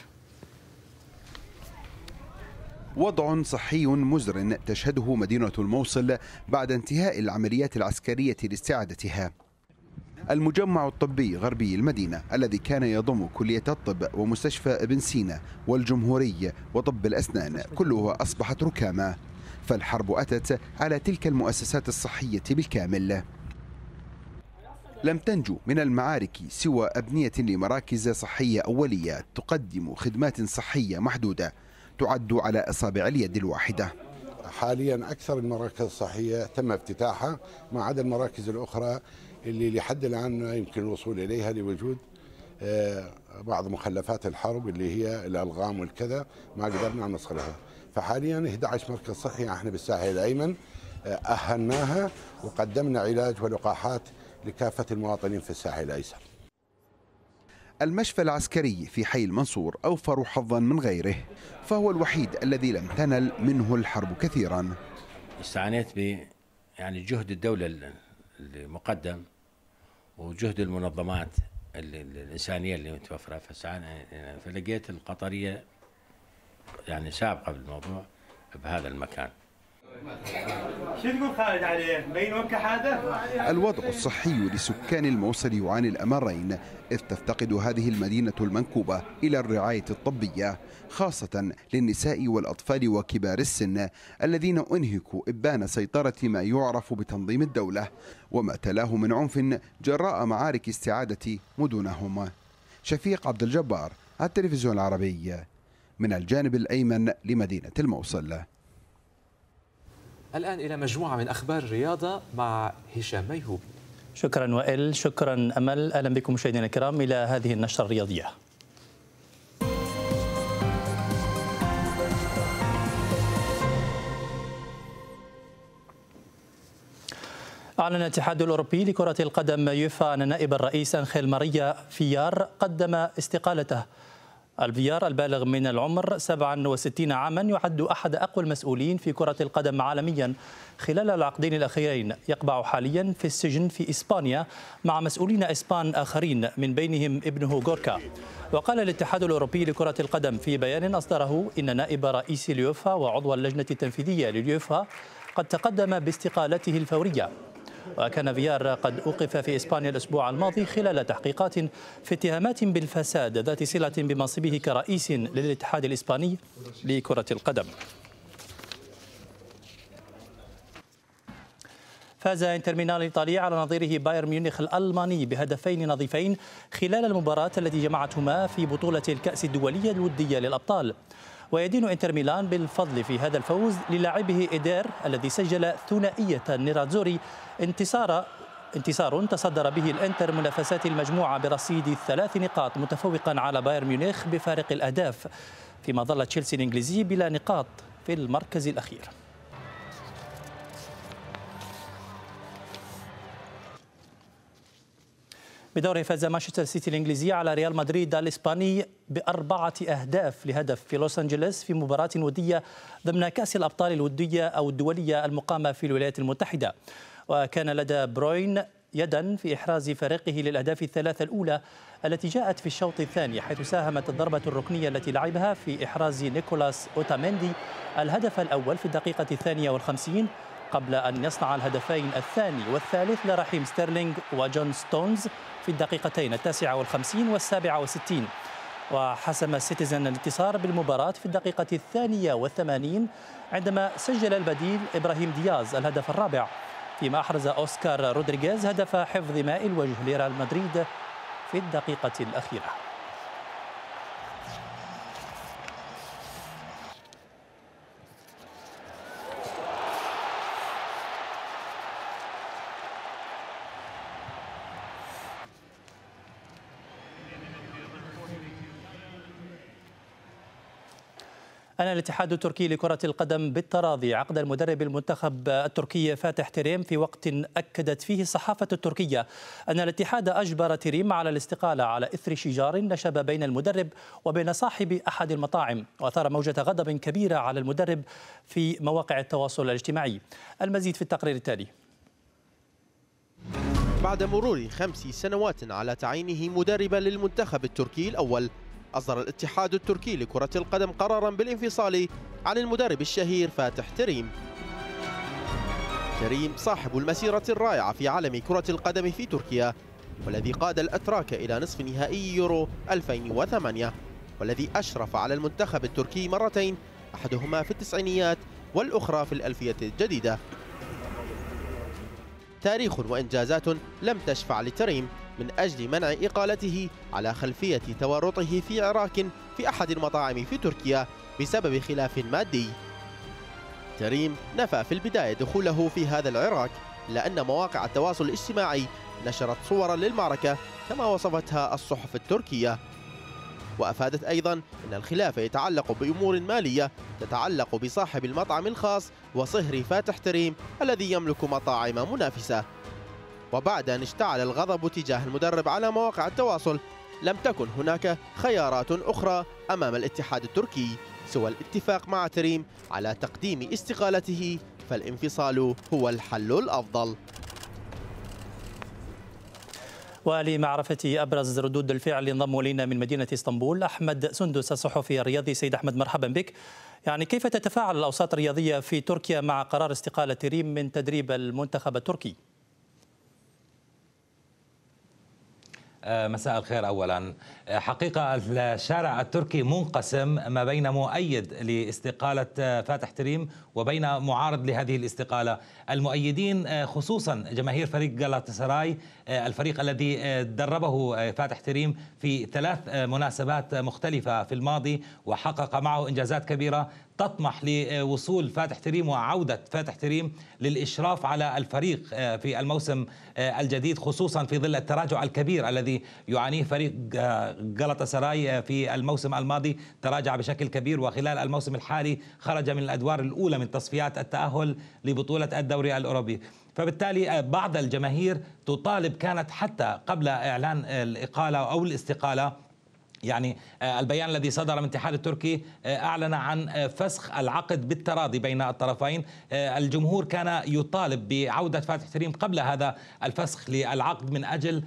وضع صحي مزر تشهده مدينة الموصل بعد انتهاء العمليات العسكرية لاستعادتها. المجمع الطبي غربي المدينة الذي كان يضم كلية الطب ومستشفى ابن سينا والجمهوري وطب الأسنان كلها أصبحت ركاما فالحرب أتت على تلك المؤسسات الصحية بالكامل. لم تنجو من المعارك سوى أبنية لمراكز صحية أولية تقدم خدمات صحية محدودة تعد على أصابع اليد الواحدة. حاليا أكثر المراكز الصحية تم افتتاحها ما عدا المراكز الأخرى اللي لحد الآن لا يمكن الوصول إليها لوجود بعض مخلفات الحرب اللي هي الألغام والكذا ما قدرنا نوصلها فحاليا 11 مركز صحي إحنا بالساحل الأيمن أهلناها وقدمنا علاج ولقاحات لكافة المواطنين في الساحل الأيسر. المشفى العسكري في حي المنصور أوفر حظا من غيره. فهو الوحيد الذي لم تنل منه الحرب كثيرا. استعانيت ب يعني جهد الدولة المقدم وجهد المنظمات الإنسانية اللي متوفرة. فلقيت القطرية يعني سابقة بالموضوع بهذا المكان. شو تقول خالد؟ الوضع الصحي لسكان الموصل يعاني الأمرين إذ تفتقد هذه المدينة المنكوبة إلى الرعاية الطبية خاصة للنساء والأطفال وكبار السن الذين أنهكوا إبان سيطرة ما يعرف بتنظيم الدولة وما تلاه من عنف جراء معارك استعادة مدنهم. شفيق عبد الجبار التلفزيون العربي. من الجانب الأيمن لمدينة الموصل. الآن إلى مجموعة من أخبار الرياضة مع هشام ميهوب. شكرا وائل شكرا أمل. أهلا بكم مشاهدينا الكرام إلى هذه النشرة الرياضية. أعلن الاتحاد الأوروبي لكرة القدم يوفا أن نائب الرئيس أنخيل ماريا فيار قدم استقالته. الفيار البالغ من العمر 67 عاما يعد أحد أقوى المسؤولين في كرة القدم عالميا خلال العقدين الأخيرين. يقبع حاليا في السجن في إسبانيا مع مسؤولين إسبان آخرين من بينهم ابنه غوركا. وقال الاتحاد الأوروبي لكرة القدم في بيان أصدره إن نائب رئيس اليوفا وعضو اللجنة التنفيذية لليوفا قد تقدم باستقالته الفورية. وكان فيار قد أوقف في إسبانيا الأسبوع الماضي خلال تحقيقات في اتهامات بالفساد ذات صلة بمنصبه كرئيس للاتحاد الإسباني لكرة القدم. فاز إنتر ميلان الإيطالي على نظيره بايرن ميونخ الألماني بهدفين نظيفين خلال المباراة التي جمعتهما في بطولة الكأس الدولية الودية للأبطال. ويدين انتر ميلان بالفضل في هذا الفوز للاعبه إيدير الذي سجل ثنائية نيراتزوري انتصار انتصار تصدر به الإنتر منافسات المجموعة برصيد ثلاث نقاط متفوقا على بايرن ميونخ بفارق الأهداف فيما ظل تشيلسي الإنجليزي بلا نقاط في المركز الأخير. بدوره فاز مانشستر سيتي الانجليزي على ريال مدريد الإسباني بأربعة أهداف لهدف في لوس أنجلوس في مباراة ودية ضمن كأس الأبطال الودية أو الدولية المقامة في الولايات المتحدة. وكان لدى بروين يدا في إحراز فريقه للأهداف الثلاثة الأولى التي جاءت في الشوط الثاني حيث ساهمت الضربة الركنية التي لعبها في إحراز نيكولاس أوتاميندي الهدف الأول في الدقيقة الثانية والخمسين قبل أن يصنع الهدفين الثاني والثالث لرحيم ستيرلينغ وجون ستونز. في الدقيقتين التاسعة والخمسين والسابعة والستين. وحسم السيتيزن الانتصار بالمباراة في الدقيقة الثانية والثمانين عندما سجل البديل إبراهيم دياز الهدف الرابع. فيما أحرز أوسكار رودريغيز هدف حفظ ماء الوجه لريال مدريد في الدقيقة الأخيرة. أنا الاتحاد التركي لكرة القدم بالتراضي. عقد المدرب المنتخب التركي فاتح تريم في وقت أكدت فيه الصحافة التركية أن الاتحاد أجبر تريم على الاستقالة على إثر شجار نشب بين المدرب وبين صاحب أحد المطاعم وأثار موجة غضب كبيرة على المدرب في مواقع التواصل الاجتماعي. المزيد في التقرير التالي. بعد مرور خمس سنوات على تعيينه مدربا للمنتخب التركي الأول أصدر الاتحاد التركي لكرة القدم قرارا بالانفصال عن المدرب الشهير فاتح تريم. تريم صاحب المسيرة الرائعة في عالم كرة القدم في تركيا والذي قاد الأتراك إلى نصف نهائي يورو 2008 والذي أشرف على المنتخب التركي مرتين أحدهما في التسعينيات والأخرى في الألفية الجديدة. تاريخ وإنجازات لم تشفع لتريم. من أجل منع إقالته على خلفية تورطه في عراك في أحد المطاعم في تركيا بسبب خلاف مادي. تريم نفى في البداية دخوله في هذا العراك إلا أن مواقع التواصل الاجتماعي نشرت صورا للمعركة كما وصفتها الصحف التركية. وأفادت أيضا أن الخلاف يتعلق بأمور مالية تتعلق بصاحب المطعم الخاص وصهري فاتح تريم الذي يملك مطاعم منافسة. وبعد أن اشتعل الغضب تجاه المدرب على مواقع التواصل لم تكن هناك خيارات أخرى أمام الاتحاد التركي سوى الاتفاق مع تريم على تقديم استقالته فالانفصال هو الحل الأفضل. ولمعرفة أبرز ردود الفعل انضم إلينا من مدينة إسطنبول أحمد سندس الصحفي الرياضي. سيد أحمد مرحبا بك. يعني كيف تتفاعل الأوساط الرياضية في تركيا مع قرار استقالة ريم من تدريب المنتخب التركي؟ مساء الخير اولا. آه، حقيقة الشارع التركي منقسم ما بين مؤيد لاستقالة آه، فاتح تريم وبين معارض لهذه الاستقالة. المؤيدين خصوصا جماهير فريق جالاتاسراي الفريق الذي دربه فاتح تريم في ثلاث مناسبات مختلفة في الماضي وحقق معه إنجازات كبيرة تطمح لوصول فاتح تريم وعودة فاتح تريم للإشراف على الفريق آه، في الموسم آه، الجديد خصوصا في ظل التراجع الكبير الذي يعانيه فريق غلطة سراي آه، في الموسم الماضي تراجع بشكل كبير وخلال الموسم الحالي خرج من الأدوار الأولى من تصفيات التأهل لبطولة الدوري الأوروبي. فبالتالي بعض الجماهير تطالب كانت حتى قبل إعلان الإقالة أو الاستقالة. يعني آه، البيان الذي صدر من الاتحاد التركي آه، أعلن عن آه، فسخ العقد بالتراضي بين الطرفين. الجمهور كان يطالب بعودة فاتح تريم قبل هذا الفسخ للعقد من أجل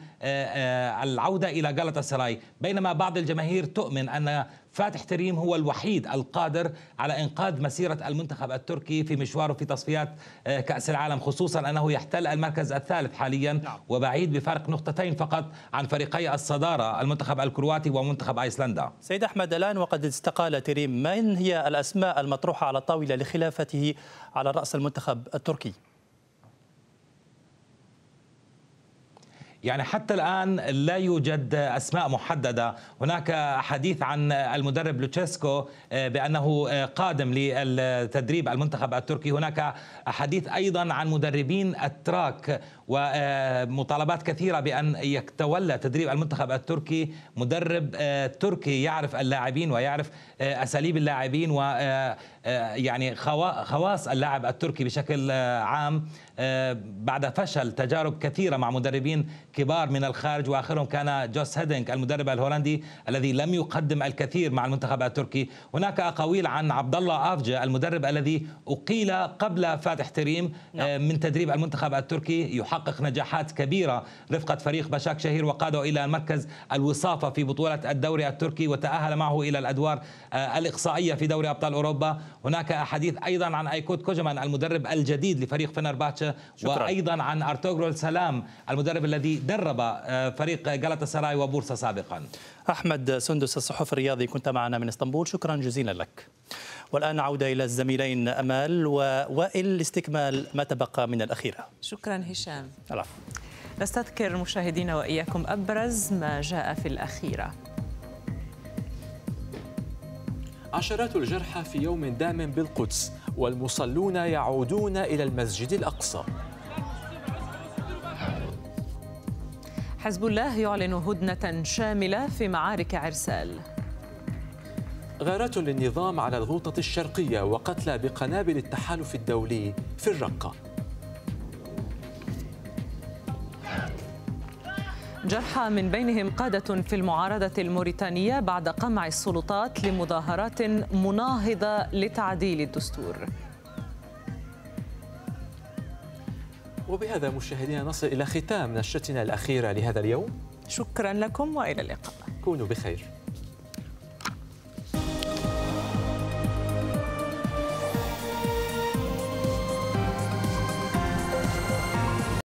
العودة إلى غلطة سراي بينما بعض الجماهير تؤمن أن فاتح تريم هو الوحيد القادر على إنقاذ مسيرة المنتخب التركي في مشواره في تصفيات آه، كأس العالم خصوصا أنه يحتل المركز الثالث حاليا نعم. وبعيد بفارق نقطتين فقط عن فريقي الصدارة المنتخب الكرواتي ومنتخب أيسلندا. سيد أحمد الآن وقد استقال تريم من هي الأسماء المطروحة على الطاولة لخلافته على رأس المنتخب التركي؟ يعني حتى الآن لا يوجد أسماء محددة. هناك حديث عن المدرب لوتشيسكو آه، بأنه آه، قادم لتدريب المنتخب التركي. هناك حديث أيضا عن مدربين أتراك ومطالبات كثيرة بأن يتولى تدريب المنتخب التركي. مدرب آه، تركي يعرف اللاعبين ويعرف أساليب اللاعبين و يعني خواص اللاعب التركي بشكل عام بعد فشل تجارب كثيرة مع مدربين كبار من الخارج وآخرهم كان جوس هيدينك المدرب الهولندي الذي لم يقدم الكثير مع المنتخب التركي. هناك اقاويل عن عبد الله افجا المدرب الذي أقيل قبل فاتح تريم نعم. آه، من تدريب المنتخب التركي. يحقق نجاحات كبيرة رفقة فريق بشاك شهير وقاده إلى مركز الوصافة في بطولة الدوري التركي وتأهل معه إلى الأدوار آه، الإقصائية في دوري أبطال أوروبا. هناك حديث أيضا عن أيكوت كوجمان المدرب الجديد لفريق فنرباتشا وأيضا عن ارتوغرول سلام المدرب الذي درب آه، فريق غلطة سراي وبورصة سابقا. أحمد سندس الصحف الرياضي كنت معنا من إسطنبول. شكرا جزيلا لك. والآن عودة إلى الزميلين أمال ووائل لاستكمال ما تبقى من الأخيرة. شكرا هشام. العفو. نستذكر مشاهدينا وإياكم أبرز ما جاء في الأخيرة. عشرات الجرحى في يوم دام بالقدس والمصلون يعودون إلى المسجد الأقصى. حزب الله يعلن هدنة شاملة في معارك عرسال. غارات للنظام على الغوطة الشرقية وقتلى بقنابل التحالف الدولي في الرقة. جرحى من بينهم قادة في المعارضة الموريتانية بعد قمع السلطات لمظاهرات مناهضة لتعديل الدستور. وبهذا مشاهدينا نصل إلى ختام نشرتنا الأخيرة لهذا اليوم. شكرا لكم وإلى اللقاء. كونوا بخير.